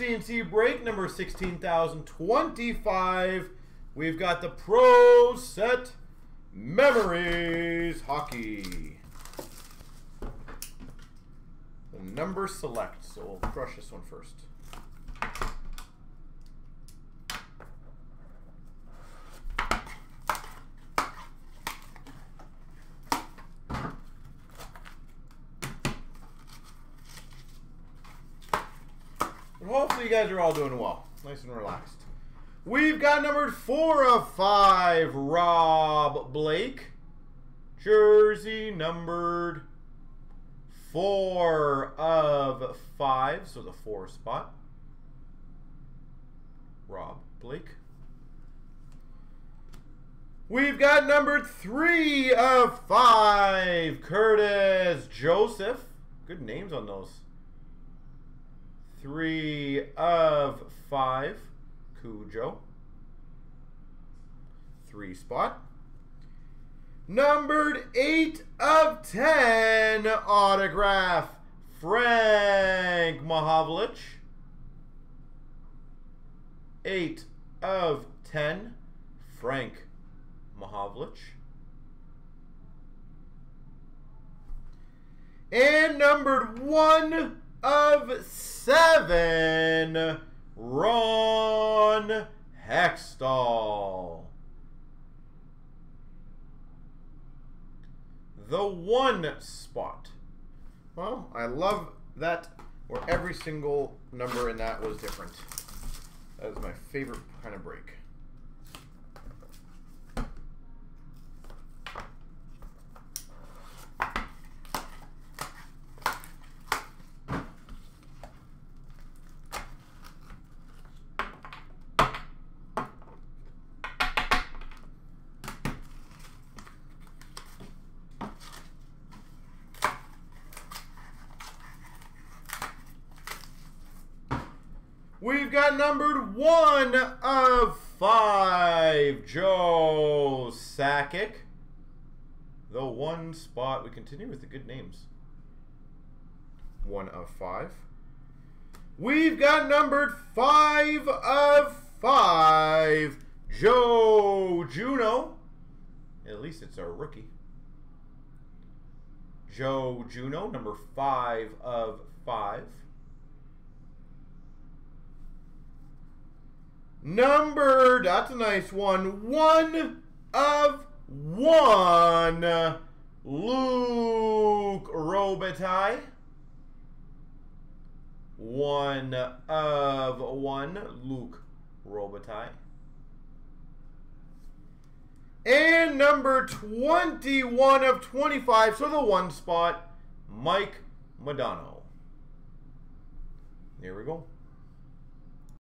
CNC break number 16,025. We've got the Pro Set Memories Hockey. The number select, so we'll crush this one first. Hopefully you guys are all doing well. Nice and relaxed. We've got numbered four of five, Rob Blake. Jersey numbered four of five, so the four spot. Rob Blake. We've got numbered three of five, Curtis Joseph. Good names on those. Three of five, Cujo. Three spot. Numbered eight of ten, autograph, Frank Mahovlich. Eight of ten, Frank Mahovlich. And numbered one of seven, Ron Hextall. The one spot. Well, I love that where every single number in that was different. That is my favorite kind of break. We've got numbered one of five, Joe Sakic. The one spot. We continue with the good names. One of five. We've got numbered five of five, Joe Juneau. At least it's a rookie. Joe Juneau, number five of five. Numbered, that's a nice one. One of one. Luc Robitaille. One of one. Luc Robitaille. And number 21 of 25, so the one spot, Mike Modano. There we go.